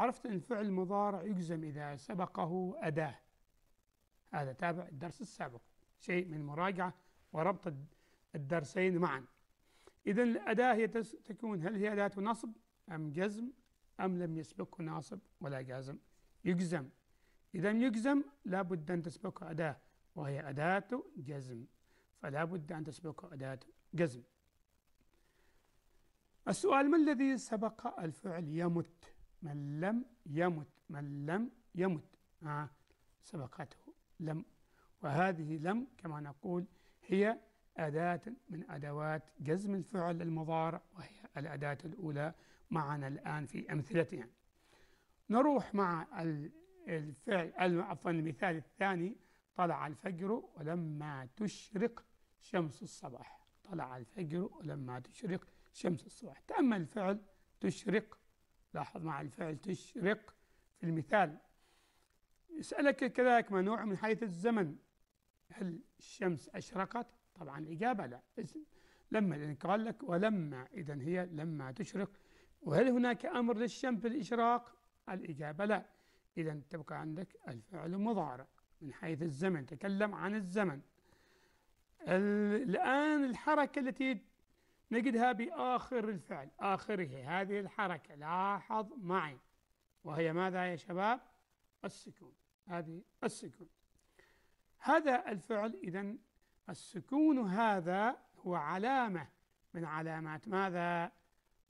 عرفت أن الفعل المضارع يجزم إذا سبقه أداة. هذا تابع الدرس السابق. شيء من مراجعة وربط الدرسين معا. إذا الأداة هي تكون هل هي أداة نصب أم جزم؟ أم لم يسبقه ناصب ولا جازم؟ يجزم. إذا يجزم لابد أن تسبقه أداة وهي أداة جزم. فلا بد أن تسبقه أداة جزم. السؤال ما الذي سبق الفعل يمت؟ من لم يمت من لم يمت. آه سبقته لم. وهذه لم كما نقول هي أداة من أدوات جزم الفعل المضارع وهي الأداة الأولى معنا الآن في أمثلتها. نروح مع الفعل عفوا المثال الثاني. طلع الفجر ولما تشرق شمس الصباح. طلع الفجر ولما تشرق شمس الصباح. تأمل الفعل تشرق لاحظ مع الفعل تشرق في المثال. يسألك كذلك ما نوع من حيث الزمن. هل الشمس أشرقت؟ طبعا الإجابة لا. لما لأن قال لك ولما إذا هي لما تشرق. وهل هناك أمر للشمس بالإشراق الإجابة لا. إذا تبقى عندك الفعل مضارع. من حيث الزمن. تكلم عن الزمن. الآن الحركة التي نجدها بآخر الفعل آخره. هذه الحركة لاحظ معي. وهي ماذا يا شباب؟ السكون. هذه السكون. هذا الفعل إذا السكون هذا هو علامة. من علامات ماذا؟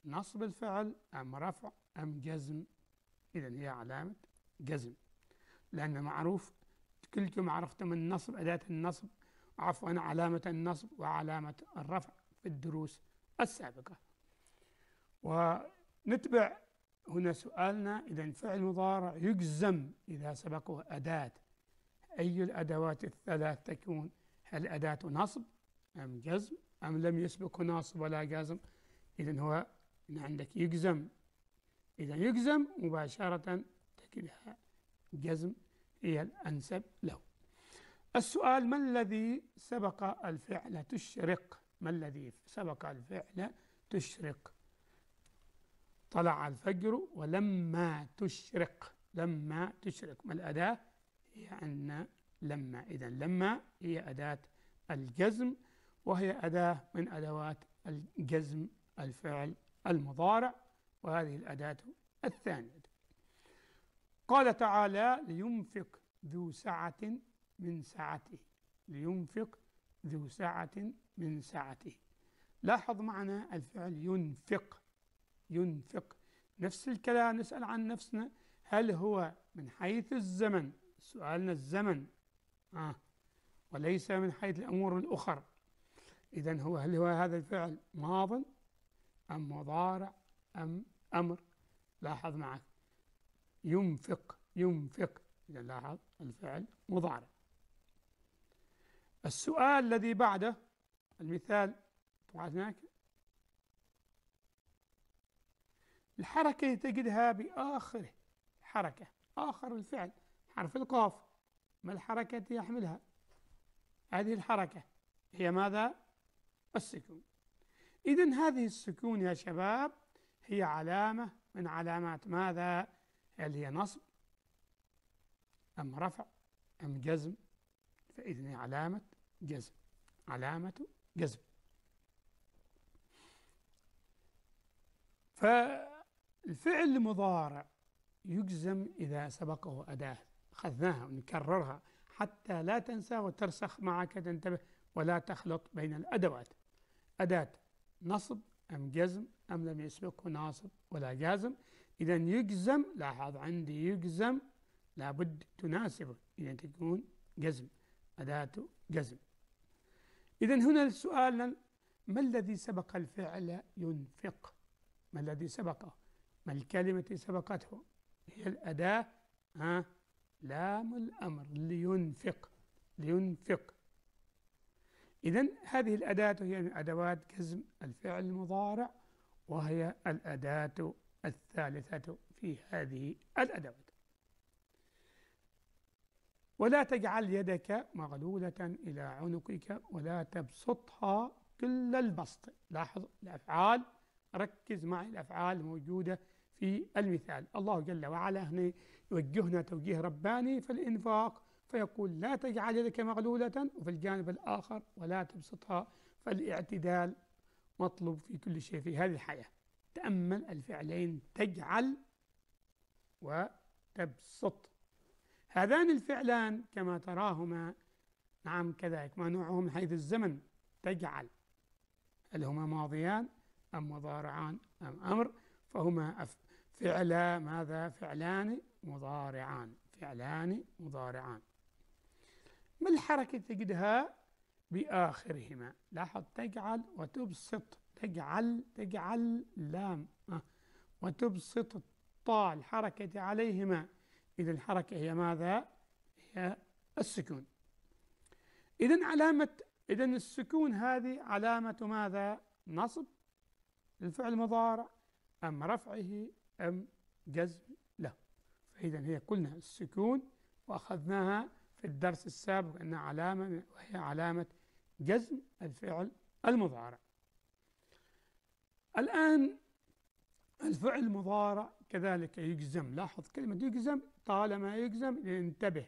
نصب الفعل أم رفع أم جزم. إذا هي علامة جزم. لأن معروف كلكم عرفتم النصب أداة النصب. عفوا علامة النصب وعلامة الرفع في الدروس. السابقة. ونتبع هنا سؤالنا. إذا الفعل مضارع يجزم إذا سبقه أداة. أي الأدوات الثلاث تكون؟ هل أداة نصب أم جزم؟ أم لم يسبقه ناصب ولا جازم إذا هو إن عندك يجزم. إذا يجزم مباشرة تجدها جزم هي الأنسب له. السؤال ما الذي سبق الفعل تشرق؟ ما الذي سبق الفعل تشرق؟ طلع الفجر ولما تشرق لما تشرق. ما الأداة؟ هي أن لما. إذا لما هي أداة الجزم وهي أداة من أدوات الجزم الفعل المضارع وهذه الأداة الثانية. قال تعالى لينفق ذو سعة من سعته. لينفق ذو سعة من سعته لاحظ معنا الفعل ينفق ينفق. نفس الكلام نسأل عن نفسنا. هل هو من حيث الزمن؟ سؤالنا الزمن. آه. وليس من حيث الأمور الأخرى إذا هو هل هو هذا الفعل ماض أم مضارع أم أمر؟ لاحظ معك. ينفق ينفق. إذا لاحظ الفعل مضارع. السؤال الذي بعده المثال هناك الحركة تجدها بآخره حركة آخر الفعل حرف القاف. ما الحركة يحملها؟ هذه الحركة هي ماذا؟ السكون. إذا هذه السكون يا شباب هي علامة من علامات ماذا؟ هل هي نصب أم رفع أم جزم؟ فإذن علامة جزم علامة جزم فالفعل المضارع يجزم إذا سبقه أداة. أخذناها ونكررها حتى لا تنسى وترسخ معك تنتبه ولا تخلط بين الأدوات. أداة نصب أم جزم أم لم يسبقه ناصب ولا جازم. إذا يجزم لاحظ عندي يجزم لابد تناسبه. إذا تكون جزم أداة جزم. إذا هنا السؤال ما الذي سبق الفعل ينفق؟ ما الذي سبقه ما الكلمة التي سبقته؟ هي الأداة ها؟ لام الأمر لينفق لينفق. إذا هذه الأداة هي من أدوات جزم الفعل المضارع وهي الأداة الثالثة في هذه الأدوات. ولا تجعل يدك مغلولة إلى عنقك ولا تبسطها كل البسط. لاحظ الأفعال ركز معي الأفعال الموجودة في المثال. الله جل وعلا هنا يوجهنا توجيه رباني في الإنفاق فيقول لا تجعل يدك مغلولة وفي الجانب الآخر ولا تبسطها فالاعتدال مطلوب في كل شيء في هذه الحياة. تأمل الفعلين تجعل وتبسط. هذان الفعلان كما تراهما نعم كذلك ما من حيث الزمن تجعل هل هما ماضيان أم مضارعان أم أمر فهما فعلا ماذا؟ فعلان مضارعان فعلان مضارعان. ما الحركة تجدها بآخرهما؟ لاحظ تجعل وتبسط تجعل تجعل لام أه وتبسط الطاء الحركة عليهما. إذا الحركة هي ماذا؟ هي السكون إذا علامة إذا السكون هذه علامة ماذا؟ نصب الفعل المضارع أم رفعه أم جزم له فإذا هي قلنا السكون وأخذناها في الدرس السابق أنها علامة وهي علامة جزم الفعل المضارع الآن الفعل المضارع كذلك يجزم. لاحظ كلمة يجزم طالما يجزم انتبه.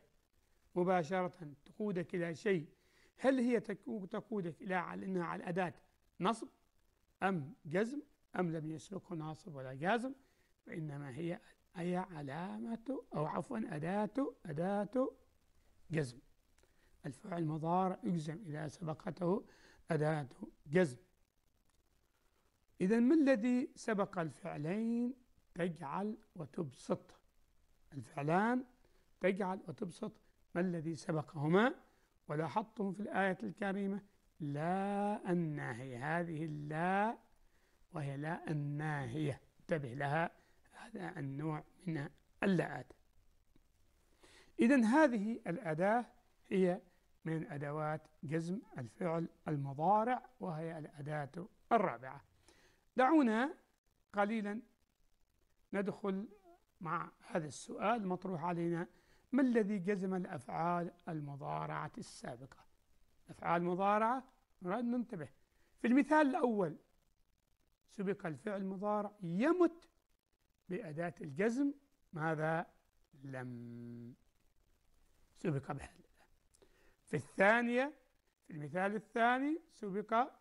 مباشرة تقودك إلى شيء. هل هي تقودك إلى أنها على أداة نصب؟ أم جزم؟ أم لم يسبقه ناصب ولا جازم؟ فإنما هي هي علامة أو عفوا أداة أداة جزم. الفعل المضارع يجزم إذا سبقته أداة جزم. إذا ما الذي سبق الفعلين؟ تجعل وتبسط. الفعلان تجعل وتبسط. ما الذي سبقهما؟ ولاحظتم في الآية الكريمة لا الناهية. هذه اللا وهي لا الناهية. انتبه لها. هذا النوع من اللاءات إذا هذه الأداة هي من أدوات جزم الفعل المضارع وهي الأداة الرابعة. دعونا قليلا ندخل مع هذا السؤال المطروح علينا. ما الذي جزم الأفعال المضارعة السابقة؟ أفعال مضارعة؟ نريد ننتبه. في المثال الأول سبق الفعل المضارع يمت بأداة الجزم. ماذا؟ لم. سبق بها في الثانية في المثال الثاني سبق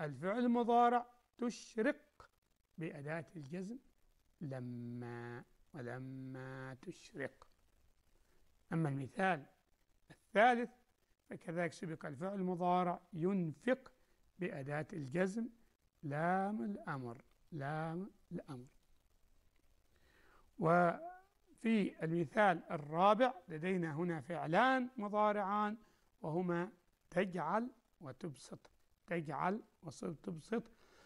الفعل المضارع تشرق بأداة الجزم. لما ولما تشرق. أما المثال الثالث فكذلك سبق الفعل المضارع ينفق بأداة الجزم لام الأمر لام الأمر. وفي المثال الرابع لدينا هنا فعلان مضارعان وهما تجعل وتبسط تجعل وتبسط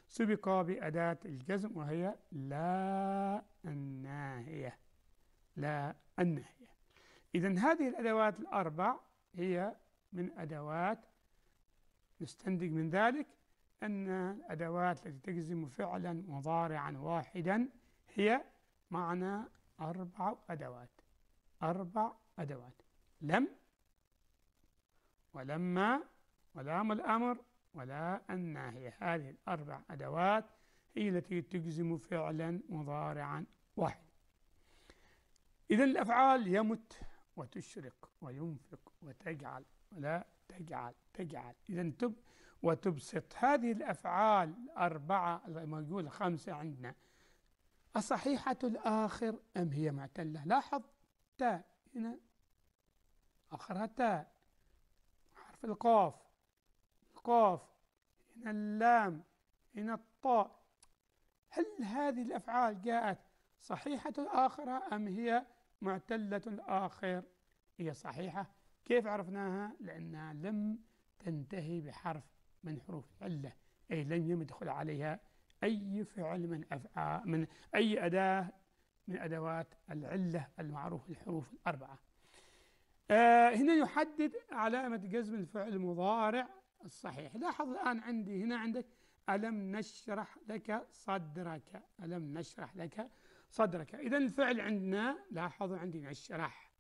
سبقا بأداة الجزم وهي لا الناهية. لا الناهية. إذا هذه الأدوات الأربع هي من أدوات نستنتج من ذلك أن الأدوات التي تجزم فعلا مضارعا واحدا هي معنى أربع أدوات. أربع أدوات. لم ولما ولام الأمر ولا الناهية هذه الأربع أدوات هي التي تجزم فعلا مضارعا واحد. إذا الأفعال يمت وتشرق وينفق وتجعل ولا تجعل تجعل. إذا تب وتبسط. هذه الأفعال الأربعة الموجودة خمسة عندنا الصحيحة الآخر أم هي معتلة؟ لاحظ تاء هنا آخرها تاء حرف القاف. القاف هنا اللام هنا الطاء هل هذه الأفعال جاءت صحيحة الآخرة أم هي معتلة الآخر؟ هي صحيحة. كيف عرفناها؟ لأنها لم تنتهي بحرف من حروف العلة أي لم يدخل عليها أي فعل من أفعال من أي أداة من أدوات العلة المعروف الحروف الأربعة. آه هنا يحدد علامة جزم الفعل المضارع الصحيح. لاحظ الآن عندي هنا عندك ألم نشرح لك صدرك؟ ألم نشرح لك صدرك. إذا الفعل عندنا لاحظوا عندي نشرح.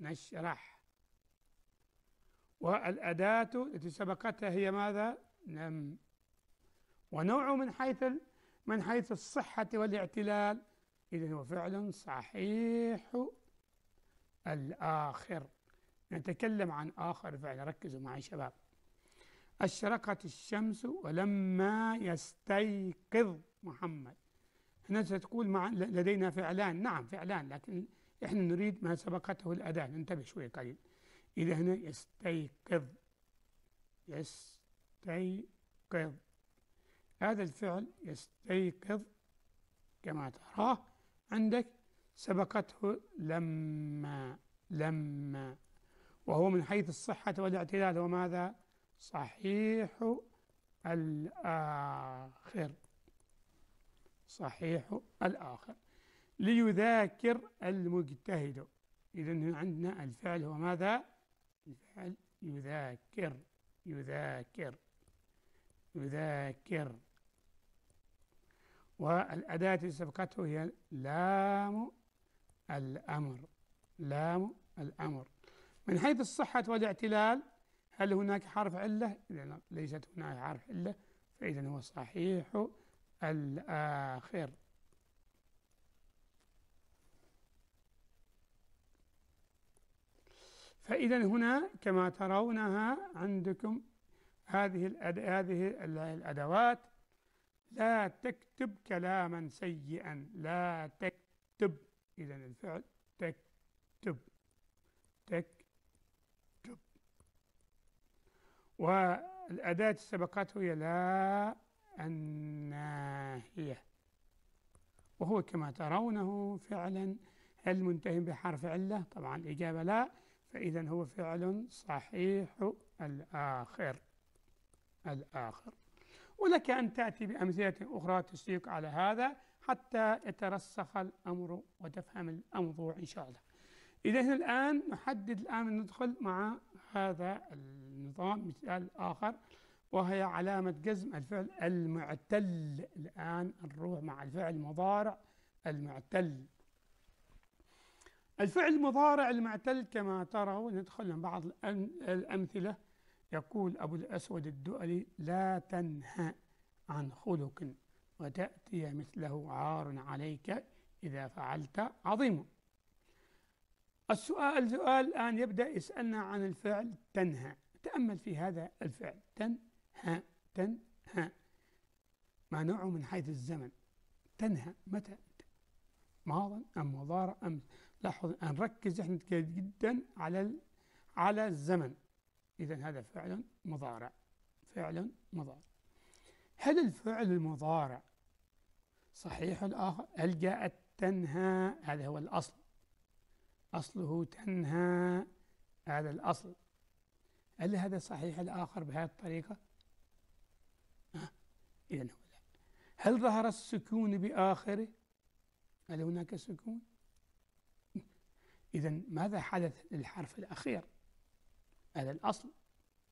نشرح. والأداة التي سبقتها هي ماذا؟ لم ونوع من حيث من حيث الصحة والاعتلال. إذا هو فعل صحيح. الآخر. نتكلم عن آخر فعل. ركزوا معي شباب. أشرقت الشمس ولما يستيقظ محمد. هنا ستقول مع لدينا فعلان. نعم فعلان لكن إحنا نريد ما سبقته الأداة ننتبه شوي قليل. إذا هنا يستيقظ. يستيقظ. هذا الفعل يستيقظ. كما تراه عندك سبقته لما لما. وهو من حيث الصحة والاعتدال. وماذا صحيح الآخر. صحيح الآخر. ليذاكر المجتهد. إذا عندنا الفعل هو ماذا؟ الفعل يذاكر. يذاكر. يذاكر. والأداة التي سبقته هي لام الأمر. لام الأمر. من حيث الصحة والاعتلال هل هناك حرف علة؟ إذا ليست هناك حرف علة فإذا هو صحيح الآخر. فإذا هنا كما ترونها عندكم هذه هذه الأدوات. لا تكتب كلاما سيئا لا تكتب. إذا الفعل تكتب. تكتب. والأداة سبقته هي لا الناهية. وهو كما ترونه فعلا هل منتهي بحرف علة؟ طبعا الإجابة لا. فإذا هو فعل صحيح الآخر. الآخر. ولك أن تأتي بأمثلة أخرى تسيق على هذا حتى يترسخ الأمر وتفهم الموضوع إن شاء الله. إذا الآن نحدد الآن ندخل مع هذا النظام مثال آخر وهي علامة جزم الفعل المعتل. الآن نروح مع الفعل المضارع المعتل. الفعل المضارع المعتل كما تروا ندخل بعض الأمثلة. يقول أبو الأسود الدؤلي لا تنهى عن خلق وتأتي مثله عار عليك إذا فعلت عظيم. السؤال السؤال الآن يبدأ يسألنا عن الفعل تنهى. تأمل في هذا الفعل. تنهى تنهى. ما نوعه من حيث الزمن. تنهى. متى؟ ماضا أم مضارع أم؟ لاحظ نركز إحنا جدا على على الزمن. إذا هذا فعل مضارع. فعل مضارع. هل الفعل المضارع صحيح الآخر؟ هل جاءت تنهى هذا هو الأصل. أصله تنهى هذا الأصل. هل هذا صحيح الآخر بهذه الطريقة؟ آه. إذا هو لا. هل ظهر السكون بآخره؟ هل هناك سكون؟ إذا ماذا حدث للحرف الأخير؟ هذا الأصل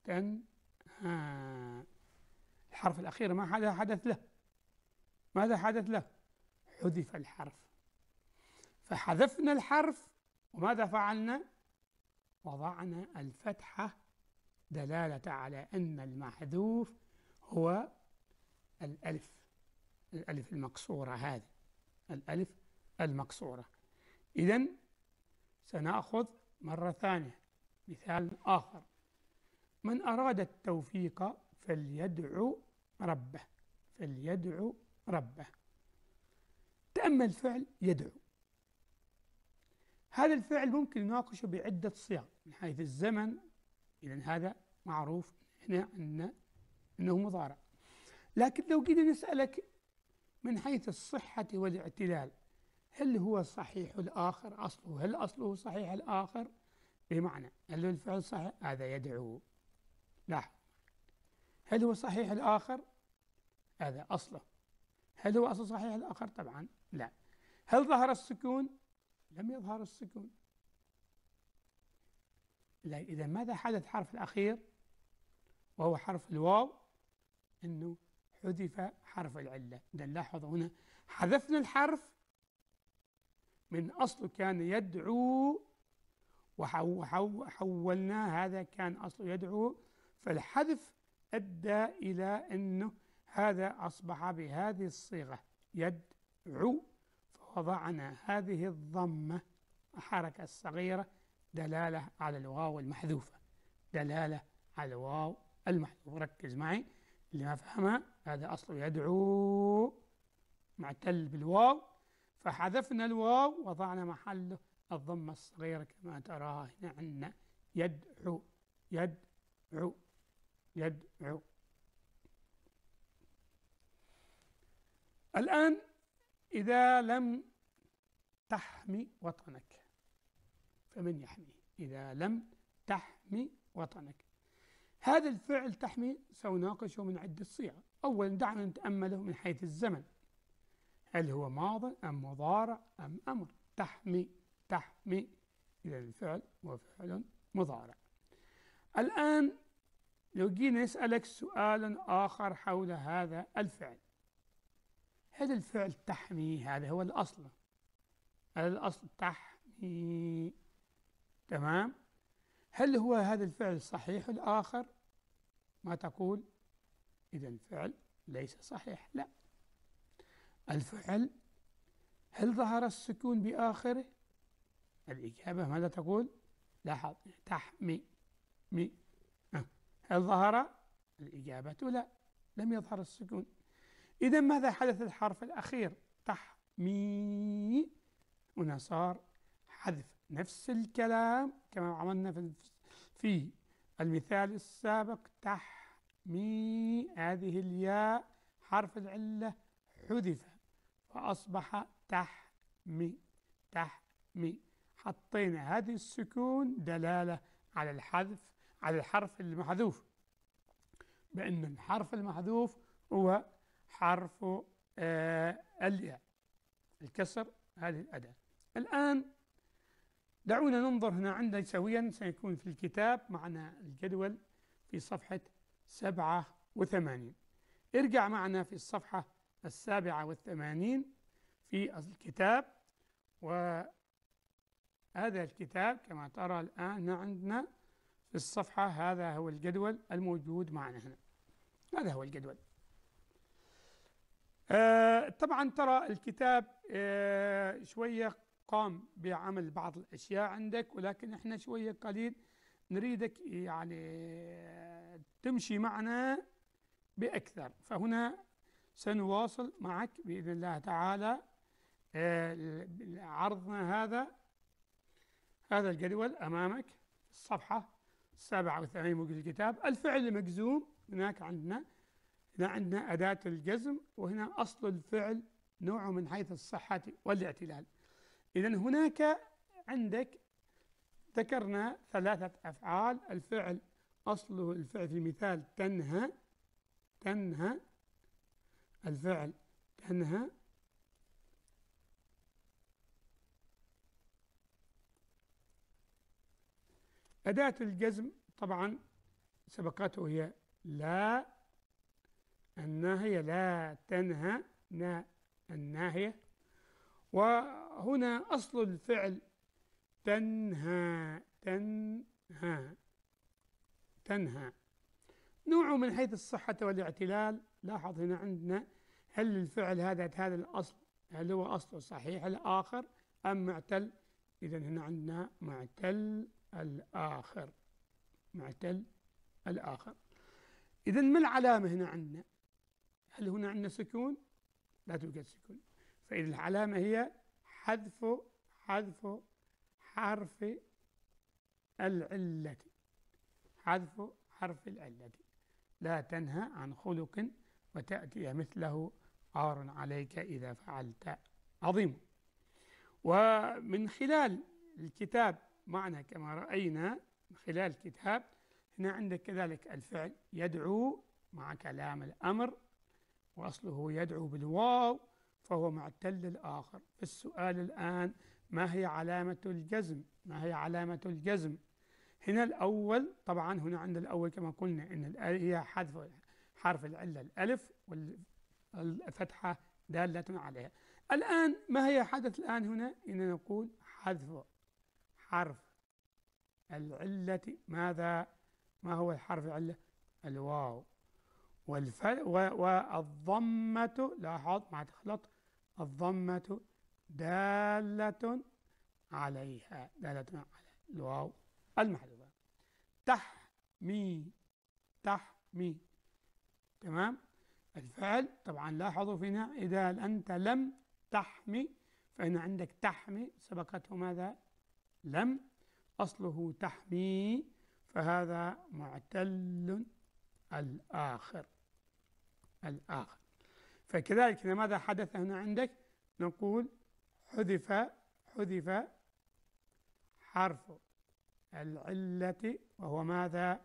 تنهى. الحرف الأخير ما حدث له. ماذا حدث له؟ حذف الحرف. فحذفنا الحرف وماذا فعلنا؟ وضعنا الفتحة دلالة على أن المحذوف هو الألف الألف المكسورة هذه الألف المكسورة. إذا سنأخذ مرة ثانية مثال آخر. من أراد التوفيق فليدعو ربه فليدعو ربه. تأمل فعل يدعو. هذا الفعل ممكن نناقشه بعدة صيغ من حيث الزمن إذا هذا معروف هنا أن أنه مضارع. لكن لو جينا نسألك من حيث الصحة والاعتلال هل هو صحيح الآخر؟ أصله هل أصله صحيح الآخر؟ بمعنى هل الفعل صحيح؟ هذا يدعو. لاحظ. هل هو صحيح الآخر؟ هذا أصله. هل هو أصل صحيح الآخر؟ طبعا لا. هل ظهر السكون؟ لم يظهر السكون إذا ماذا حدث حرف الأخير؟ وهو حرف الواو أنه حذف حرف العلة. إذا لاحظوا هنا حذفنا الحرف. من أصله كان يدعو وحولناه هذا كان أصله يدعو. فالحذف أدى إلى أنه هذا أصبح بهذه الصيغة يدعو. فوضعنا هذه الضمة الحركة الصغيرة دلالة على الواو المحذوفة. دلالة على الواو المحذوف ركز معي. اللي ما فهمها هذا أصله يدعو معتل بالواو. فحذفنا الواو وضعنا محله الضمة الصغيرة كما تراها هنا عندنا. يدعو يدعو يدعو. الآن إذا لم تحمي وطنك. فمن يحميه إذا لم تحمي وطنك. هذا الفعل تحمي سأناقشه من عدة صيغ. أولا دعنا نتأمله من حيث الزمن. هل هو ماض أم مضارع أم أمر؟ تحمي تحمي. إذا الفعل هو فعل مضارع. الآن لو جينا نسألك سؤالا آخر حول هذا الفعل. هذا الفعل تحمي هذا هو الأصل. هذا الأصل تحمي تمام؟ هل هو هذا الفعل صحيح الآخر؟ ما تقول؟ إذا الفعل ليس صحيح لا. الفعل هل ظهر السكون بآخره؟ الإجابة ماذا تقول؟ لاحظ تحمي. مي. أه. هل ظهر؟ الإجابة لا. لم يظهر السكون. إذا ماذا حدث الحرف الأخير؟ تحمي. هنا صار حذف نفس الكلام كما عملنا في المثال السابق. تحمي. هذه الياء حرف العلة حذف فأصبح تحمي. تحمي. حطينا هذه السكون دلالة على الحذف على الحرف المحذوف. بأن الحرف المحذوف هو حرف آه الياء الكسر هذه الأداة. الآن دعونا ننظر هنا عندنا سويا سيكون في الكتاب معنا الجدول في صفحة سبعة وثمانين. ارجع معنا في الصفحة السابعة والثمانين في الكتاب وهذا الكتاب كما ترى الآن عندنا في الصفحة هذا هو الجدول الموجود معنا هنا. هذا هو الجدول. آه طبعا ترى الكتاب آه شوية قام بعمل بعض الأشياء عندك ولكن إحنا شوية قليل نريدك يعني تمشي معنا بأكثر. فهنا سنواصل معك بإذن الله تعالى. آه، عرضنا هذا هذا الجدول أمامك. الصفحة السابعة والثمانين من الكتاب. الفعل المجزوم هناك عندنا. هنا عندنا أداة الجزم وهنا أصل الفعل نوع من حيث الصحة والاعتلال. إذا هناك عندك ذكرنا ثلاثة أفعال. الفعل أصله الفعل في المثال تنهى تنهى الفعل تنهى أداة الجزم طبعا سبقته هي لا. الناهية لا تنهى نا الناهية. وهنا أصل الفعل تنهى تنهى تنهى. نوع من حيث الصحة والاعتلال. لاحظ هنا عندنا هل الفعل هذا هذا الأصل هل هو أصله صحيح الآخر أم معتل؟ إذا هنا عندنا معتل الآخر معتل الآخر. إذا ما العلامة هنا عندنا؟ هل هنا عندنا سكون؟ لا توجد سكون. فإذا العلامة هي حذف حذف حرف العلة. حذف حرف العلة. لا تنهى عن خلق وتأتي مثله. عار عليك إذا فعلت. عظيم. ومن خلال الكتاب معنا كما رأينا من خلال الكتاب هنا عندك كذلك الفعل يدعو مع كلام الأمر. وأصله يدعو بالواو فهو معتل الآخر. السؤال الآن ما هي علامة الجزم؟ ما هي علامة الجزم؟ هنا الأول طبعا هنا عند الأول كما قلنا إن هي حذف حرف العلة الألف والفتحة دالة عليها. الآن ما هي حدث الآن هنا؟ إن نقول حذف حرف العلة. ماذا؟ ما هو الحرف العلة؟ الواو. والضمة لاحظ ما تخلط الضمة دالة عليها دالة على الواو المحذوفة. تحمي تحمي. تمام؟ الفعل طبعا لاحظوا هنا إذا أنت لم تحمي فإن عندك تحمي سبقته ماذا؟ لم. أصله تحمي فهذا معتل الآخر. الآخر. فكذلك ماذا حدث هنا عندك؟ نقول حذف حذف حرف العلة وهو ماذا؟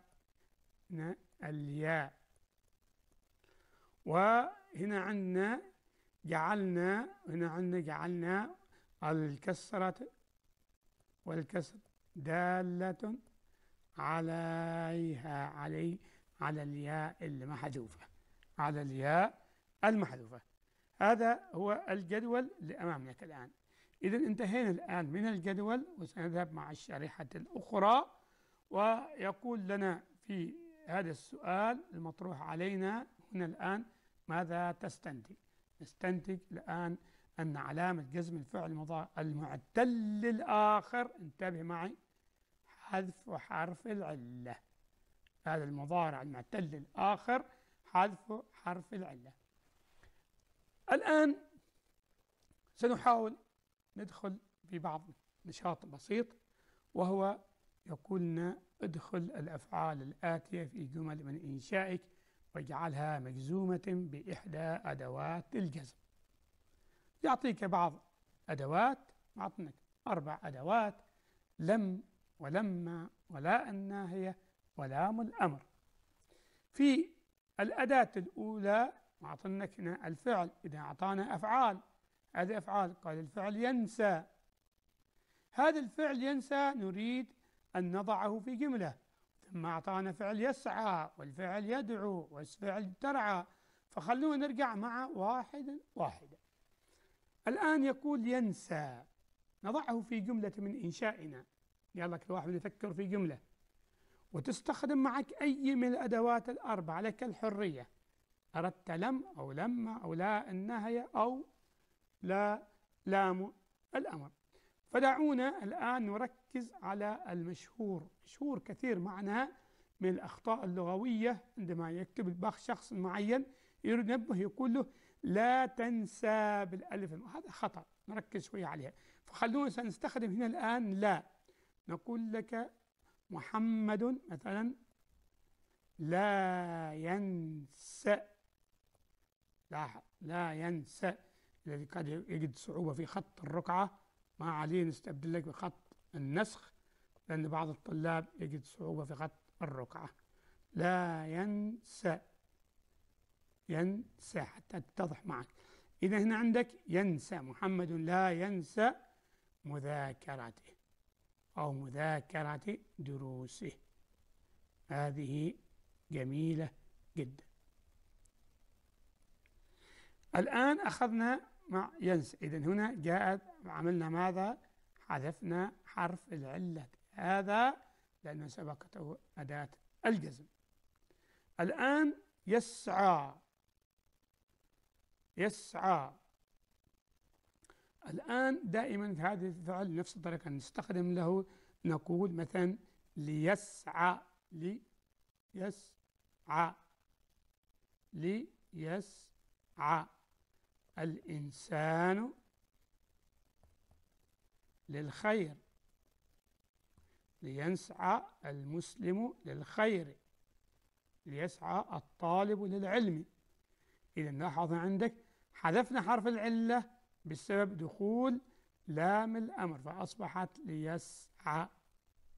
الياء. وهنا عندنا جعلنا هنا عندنا جعلنا الكسرة والكسر دالة عليها علي على الياء المحذوفة على الياء المحذوفة. هذا هو الجدول اللي أمامك الآن. إذا انتهينا الآن من الجدول وسنذهب مع الشريحة الأخرى. ويقول لنا في هذا السؤال المطروح علينا هنا الآن ماذا تستنتج؟ نستنتج الآن أن علامة جزم الفعل المضارع المعتل الآخر انتبه معي حذف حرف العلة. هذا المضارع المعتل الآخر حذف حرف العلة. الآن سنحاول ندخل في بعض نشاط بسيط وهو يقول لنا ادخل الأفعال الآتية في جمل من إنشائك واجعلها مجزومة بإحدى أدوات الجزم. يعطيك بعض أدوات أعطنك أربع أدوات لم ولما ولا الناهية ولام الأمر. في الأداة الأولى أعطنك هنا الفعل إذا أعطانا أفعال هذه أفعال قال الفعل ينسى. هذا الفعل ينسى نريد أن نضعه في جملة. ثم أعطانا فعل يسعى والفعل يدعو والفعل ترعى. فخلونا نرجع مع واحد واحدة الآن يقول ينسى. نضعه في جملة من إنشائنا. يلا كل واحد يفكر في جملة. وتستخدم معك أي من الأدوات الأربعة. لك الحرية. أردت لم أو لما أو لا النهي أو لا لام الأمر. فدعونا الآن نركز على المشهور. مشهور كثير معنا من الأخطاء اللغوية. عندما يكتب الباخ شخص معين ينبه يقول له لا تنسى بالألف. هذا خطأ. نركز شوية عليها فخلونا سنستخدم هنا الآن لا. نقول لك محمد مثلا لا ينسى لا لا ينسى الذي قد يجد صعوبة في خط الرقعة ما عليه نستبدل لك بخط النسخ لأن بعض الطلاب يجد صعوبة في خط الرقعة لا ينسى ينسى حتى تتضح معك. إذا هنا عندك ينسى محمد لا ينسى مذاكرته. أو مذاكرة دروسه. هذه جميلة جدا. الآن أخذنا مع ينسى إذا هنا جاءت عملنا ماذا؟ حذفنا حرف العلة. هذا لأنه سبقته أداة الجزم. الآن يسعى. يسعى. الآن دائما هذه الفعل نفس الطريقة. نستخدم له نقول مثلا ليسعى ليسعى ليسعى الإنسان للخير. ليسعى المسلم للخير. ليسعى الطالب للعلم. إذا لاحظ عندك حذفنا حرف العلة. بسبب دخول لام الأمر فأصبحت ليسعى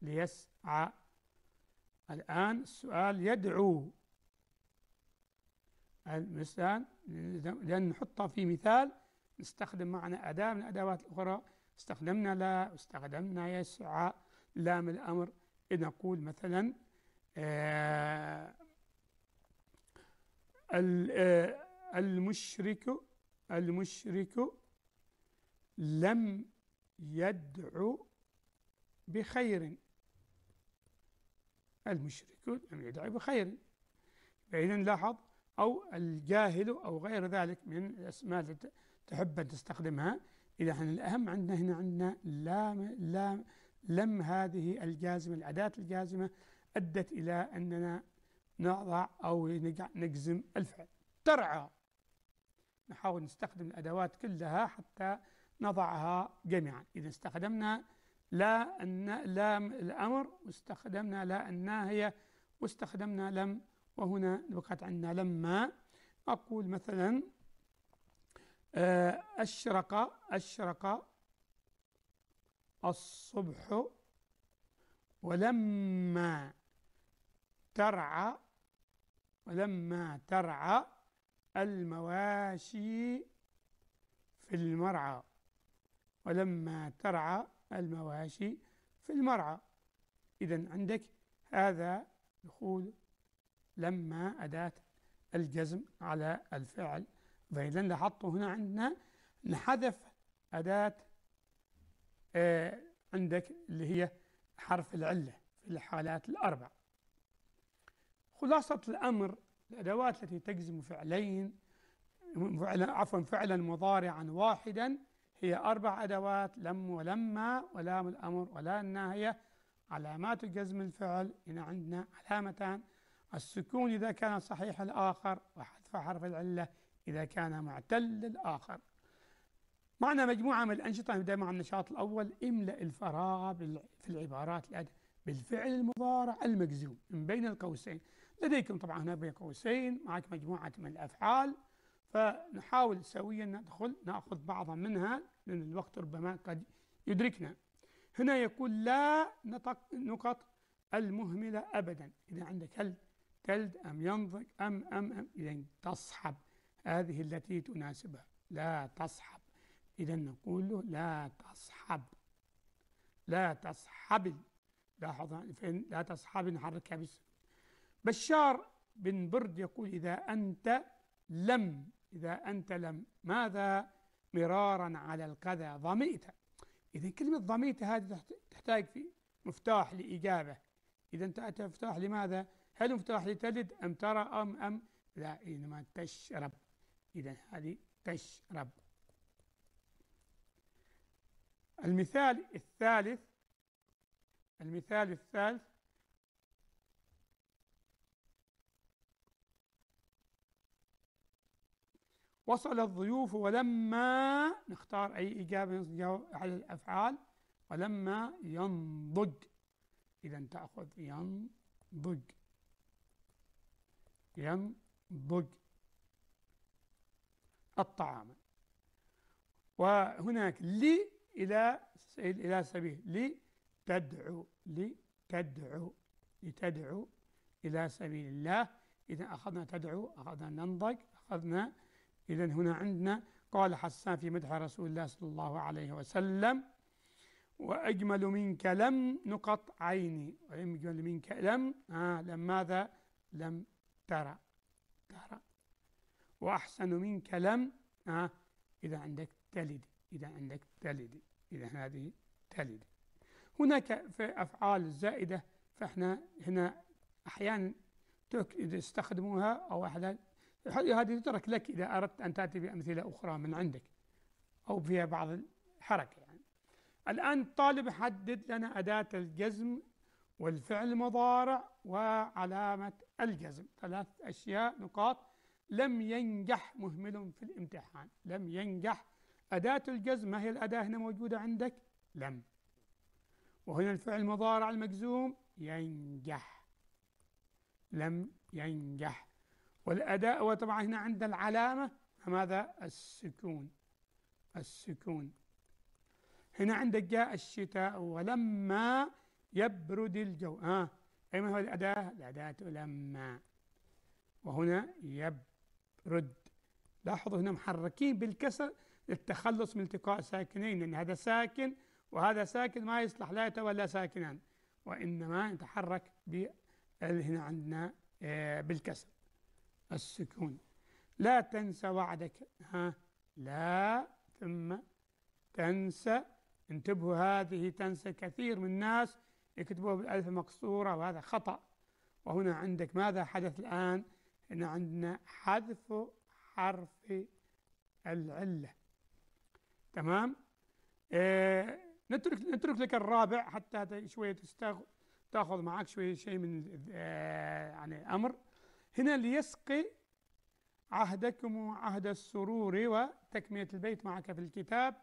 ليسعى. الآن السؤال يدعو المثال لأن نحطها في مثال نستخدم معنا أداة من الأدوات الأخرى. استخدمنا لا استخدمنا يسعى لام الأمر. إذا نقول مثلا آه، آه، المشرك المشرك لم يدعو بخير. المشرك لم يدعو بخير. فإذا لاحظ أو الجاهل أو غير ذلك من الأسماء التي تحب أن تستخدمها. إذا إحنا الأهم عندنا هنا عندنا لام لام لم هذه الجازمة الأداة الجازمة أدت إلى أننا نضع أو نجزم الفعل. ترعى. نحاول نستخدم الأدوات كلها حتى نضعها جميعا. إذا استخدمنا لا لام الأمر واستخدمنا لا الناهية واستخدمنا لم وهنا بقت عندنا لما. أقول مثلا آه، أشرق أشرق الصبح ولما ترعى ولما ترعى المواشي في المرعى. ولما ترعى المواشي في المرعى. إذا عندك هذا دخول لما أداة الجزم على الفعل. فإذا لاحظتوا هنا عندنا نحذف أداة آه عندك اللي هي حرف العلة في الحالات الأربع. خلاصة الأمر الأدوات التي تجزم فعلين فعلا عفوا فعلا مضارعا واحدا هي أربع أدوات لم ولما ولام الأمر ولا الناهية. علامات جزم الفعل هنا عندنا علامتان. السكون إذا كان صحيح الآخر وحذف حرف العلة إذا كان معتل الآخر. معنا مجموعة من الأنشطة نبدأ مع النشاط الأول. املأ الفراغ في العبارات بالفعل المضارع المجزوم من بين القوسين. لديكم طبعا هنا بين قوسين معك مجموعة من الأفعال. فنحاول سويا ندخل نأخذ بعضا منها. لأن الوقت ربما قد يدركنا. هنا يقول لا نطق نقط المهملة أبدا. إذا عندك هل تلد أم ينضج أم أم أم إذا تصحب. هذه التي تناسبها. لا تصحب. إذا نقول له لا تصحب. لا تصحب. لاحظ فين لا تصحب نحركها بس بشار بن برد يقول إذا أنت لم إذا أنت لم. ماذا مرارا على القذى ضمئت إذا كلمة ضمئت هذه تحتاج في مفتاح لإجابة. إذا أنت مفتاح لماذا؟ هل مفتاح لتلد أم ترى أم أم؟ لا إنما تشرب. إذا هذه تشرب. المثال الثالث المثال الثالث وصل الضيوف ولما نختار أي إجابة على الأفعال ولما ينضج. إذا تأخذ ينضج. ينضج. الطعام. وهناك لي إلى إلى سبيل. لي تدعو. لي تدعو. لتدعو إلى سبيل الله. إذا أخذنا تدعو أخذنا ننضج أخذنا إذا هنا عندنا قال حسان في مدح رسول الله صلى الله عليه وسلم وأجمل منك لم نقط عيني. وأجمل منك لم آه لم ماذا؟ لم ترى. ترى. وأحسن منك لم آه إذا عندك تلد. إذا عندك تلد. إذا هذه تلد. هناك في أفعال زائدة فإحنا هنا أحيانا تستخدموها أو أحيانا هذه تترك لك إذا أردت أن تأتي بأمثلة أخرى من عندك أو فيها بعض الحركة يعني. الآن الطالب حدد لنا أداة الجزم والفعل المضارع وعلامة الجزم. ثلاث أشياء نقاط. لم ينجح مهمل في الامتحان. لم ينجح. أداة الجزم ما هي الأداة هنا موجودة عندك؟ لم. وهنا الفعل المضارع المجزوم ينجح. لم ينجح. والأداء وطبعا هنا عند العلامة. ماذا؟ السكون. السكون. هنا عندك جاء الشتاء ولما يبرد الجو. آه أي ما هو الأداة الأداة لما. وهنا يبرد. لاحظوا هنا محركين بالكسر للتخلص من التقاء ساكنين لأن هذا ساكن وهذا ساكن ما يصلح لا يتولى ساكنان. وإنما يتحرك هنا عندنا آه، بالكسر. السكون. لا تنسى وعدك. ها؟ لا. ثم تنسى انتبهوا هذه تنسى كثير من الناس يكتبوها بالألف مقصورة وهذا خطأ. وهنا عندك ماذا حدث الآن؟ هنا عندنا حذف حرف العلة. تمام؟ آه نترك نترك لك الرابع حتى تستغ... تأخذ معك شوية شيء من آه يعني أمر. هنا ليسقي عهدكم عهد السرور وتكمية البيت معك في الكتاب.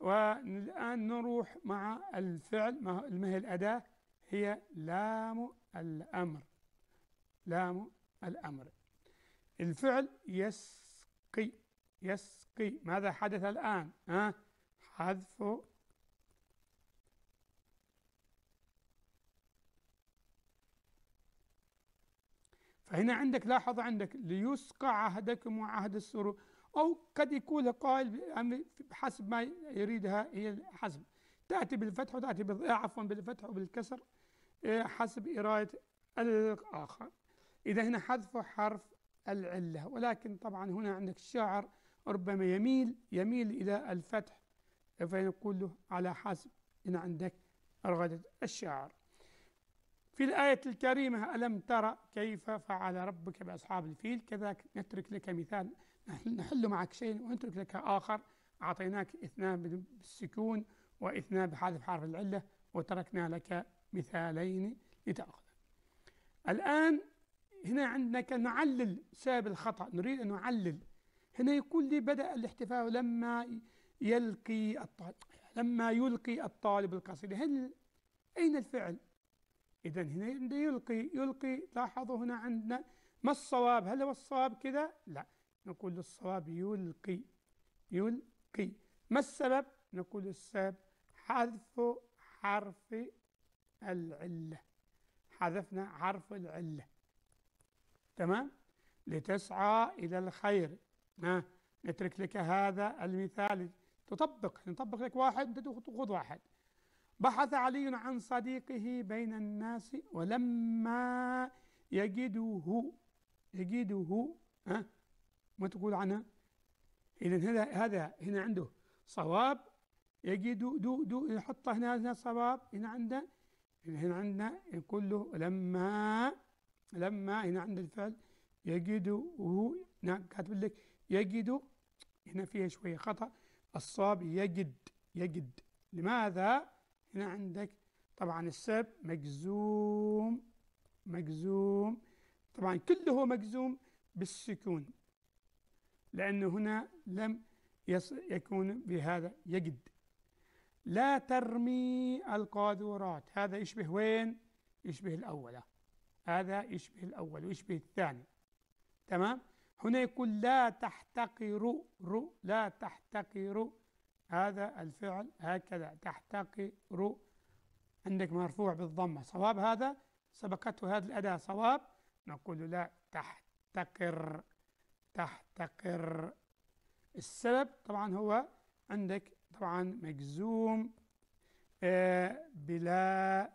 والآن نروح مع الفعل ما هي الأداة؟ هي لام الأمر. لام الأمر. الفعل يسقي. يسقي. ماذا حدث الآن؟ ها؟ حذف فهنا عندك لاحظ عندك ليسقى عهدكم وعهد السرور. أو قد يكون قائل بحسب ما يريدها هي حسب تأتي بالفتح وتأتي عفوا بالفتح وبالكسر إيه، حسب إرادة الآخر. إذا هنا حذف حرف العلة. ولكن طبعا هنا عندك الشاعر ربما يميل يميل إلى الفتح فيقول له على حسب هنا عندك رغدة الشاعر في الآية الكريمة ألم ترى كيف فعل ربك بأصحاب الفيل؟ كذلك نترك لك مثال. نحل معك شيء ونترك لك آخر. أعطيناك إثنان بالسكون وإثنان بحذف حرف العلة وتركنا لك مثالين لتأخذ. الآن هنا عندك نعلل سبب الخطأ. نريد أن نعلل. هنا يقول لي بدأ الاحتفاء لما يلقي الطالب لما يلقي الطالب القصيدة هل أين الفعل؟ إذا هنا يلقي يلقي لاحظوا هنا عندنا ما الصواب؟ هل هو الصواب كذا؟ لا. نقول الصواب يلقي يلقي. ما السبب؟ نقول السبب حذف حرف العلة. حذفنا حرف العلة. تمام؟ لتسعى إلى الخير. ها؟ نترك لك هذا المثال. تطبق نطبق لك واحد تأخذ واحد. بحث علي عن صديقه بين الناس ولما يجده يجده ها؟ ما تقول عنها؟ إذا هذا هذا هنا عنده صواب. يجد دو دو يحط هنا هنا صواب. هنا عنده هنا عندنا يقول له لما لما هنا عند الفعل يجده هنا كاتب لك يجد هنا فيها شوية خطأ. الصواب يجد يجد. لماذا؟ هنا عندك طبعا السب مجزوم مجزوم. طبعا كله مجزوم بالسكون لأنه هنا لم يكون بهذا يجد. لا ترمي القاذورات. هذا يشبه وين؟ يشبه الأول هذا يشبه الأول ويشبه الثاني. تمام؟ هنا يقول لا تحتقر رو لا تحتقر هذا الفعل هكذا تحتقر عندك مرفوع بالضمة. صواب هذا؟ سبقته هذه الأداة. صواب؟ نقول لا تحتقر تحتقر. السبب طبعا هو عندك طبعا مجزوم آه بلا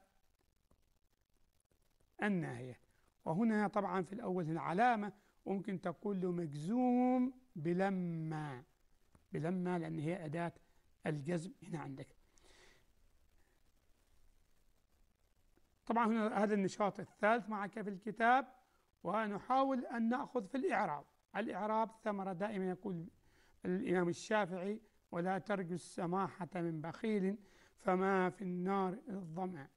الناهية. وهنا طبعا في الأول هنا علامة ممكن تقول له مجزوم بلما. بلما لأن هي أداة الجزم هنا عندك. طبعا هنا هذا النشاط الثالث معك في الكتاب ونحاول أن نأخذ في الإعراب. الإعراب ثمرة دائما يقول الإمام الشافعي ولا ترجو السماحة من بخيل فما في النار الظمأ.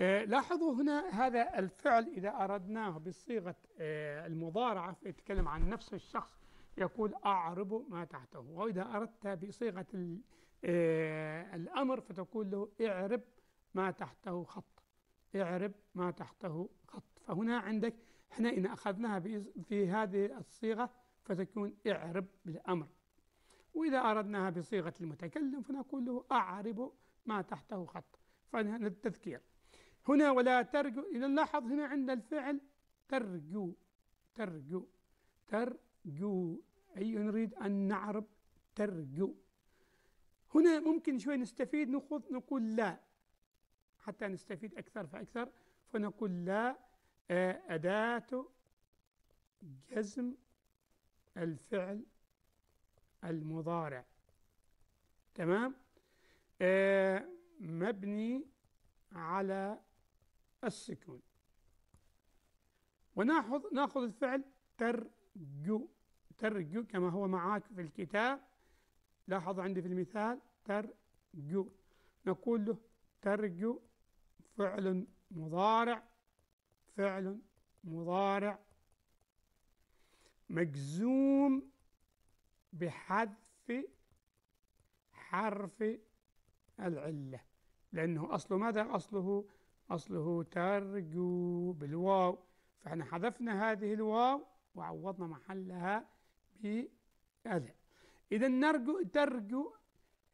لاحظوا هنا هذا الفعل إذا أردناه بصيغة آه، المضارعة يتكلم عن نفس الشخص يقول أعرب ما تحته. وإذا أردت بصيغة آه، الأمر فتقول له اعرب ما تحته خط. اعرب ما تحته خط. فهنا عندك إحنا إن أخذناها في هذه الصيغة فتكون اعرب بالأمر. وإذا أردناها بصيغة المتكلم فنقول له أعرب ما تحته خط. فللتذكير هنا ولا ترجو إذا نلاحظ هنا عند الفعل ترجو ترجو ترجو. أي نريد أن نعرب ترجو. هنا ممكن شوي نستفيد نخذ نقول لا. حتى نستفيد أكثر فأكثر فنقول لا. آه، أداة جزم الفعل المضارع. تمام؟ آه، مبني على السكون. وناخذ ناخذ الفعل ترجو. ترجو كما هو معك في الكتاب. لاحظ عندي في المثال ترجو. نقول له ترجو فعل مضارع. فعل مضارع. مجزوم بحذف حرف العلة. لأنه أصله ماذا؟ أصله أصله ترجو بالواو. فإحنا حذفنا هذه الواو وعوضنا محلها بأذى إذا نرجو ترجو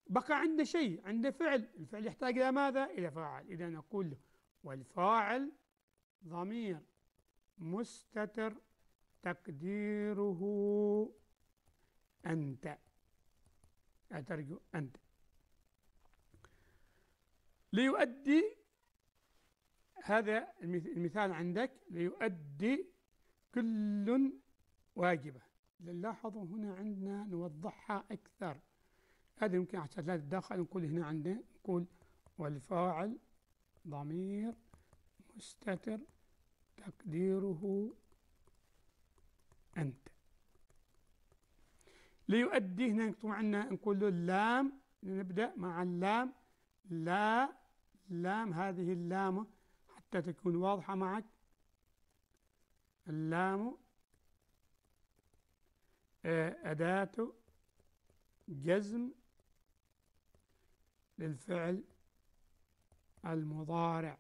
بقى عنده شيء عنده فعل. الفعل يحتاج إلى ماذا؟ إلى فاعل. إذا نقول له والفاعل ضمير مستتر تقديره أنت. ترجو أنت. ليؤدي هذا المثال عندك ليؤدي كل واجبة. لاحظوا هنا عندنا نوضحها أكثر. هذا يمكن عشان لا تتدخل نقول هنا عندنا نقول والفاعل ضمير مستتر تقديره أنت. ليؤدي هنا عندنا نقول له اللام نبدأ مع اللام. لا لام هذه اللام حتى تكون واضحة معك. اللام آه، أداة جزم للفعل المضارع.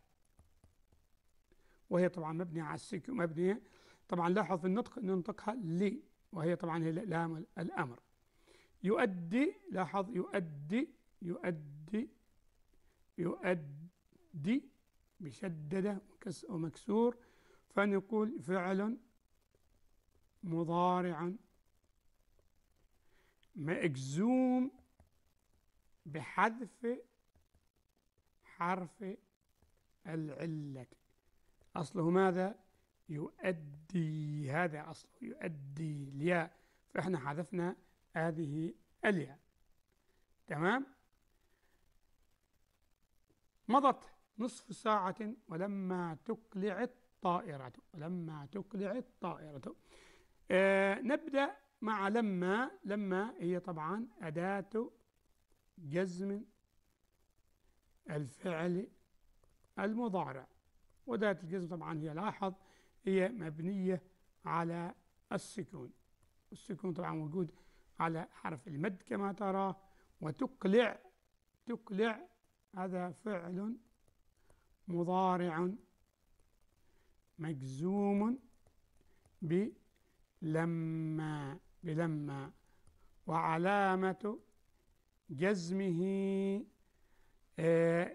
وهي طبعا مبنية على السكون مبنية طبعا لاحظ في النطق ننطقها لي وهي طبعا هي لام الأمر. يؤدي لاحظ يؤدي يؤدي يؤدي بشددة ومكسور فنقول فعل مضارع مجزوم بحذف حرف العلة. أصله ماذا؟ يؤدي هذا أصله يؤدي الياء. فإحنا حذفنا هذه الياء. تمام؟ مضت. نصف ساعة ولما تقلع الطائرة ولما تقلع الطائرة آه نبدأ مع لما لما هي طبعا أداة جزم الفعل المضارع. وأداة الجزم طبعا هي لاحظ هي مبنية على السكون. السكون طبعا موجود على حرف المد كما ترى وتقلع تقلع هذا فعل مضارع مجزوم بلما بلما. وعلامة جزمه آه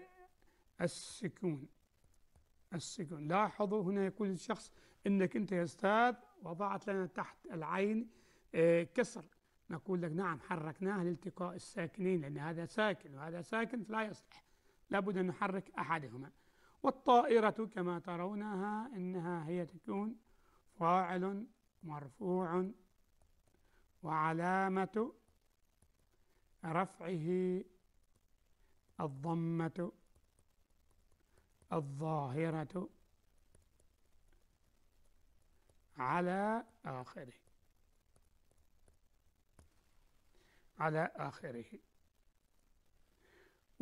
السكون. السكون. لاحظوا هنا يقول الشخص إنك أنت يا أستاذ وضعت لنا تحت العين آه كسر. نقول لك نعم حركناه لالتقاء الساكنين لأن هذا ساكن وهذا ساكن فلا يصلح. لابد أن نحرك أحدهما. والطائرة كما ترونها إنها هي تكون فاعل مرفوع وعلامة رفعه الضمة الظاهرة على آخره. على آخره.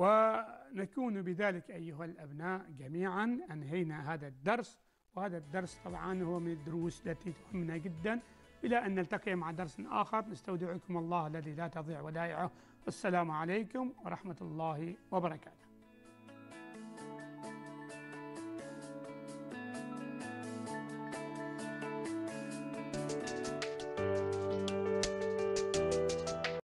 ونكون بذلك أيها الأبناء جميعا. أنهينا هذا الدرس وهذا الدرس طبعا هو من الدروس التي تهمنا جدا. إلى أن نلتقي مع درس آخر نستودعكم الله الذي لا تضيع ودائعه. والسلام عليكم ورحمة الله وبركاته.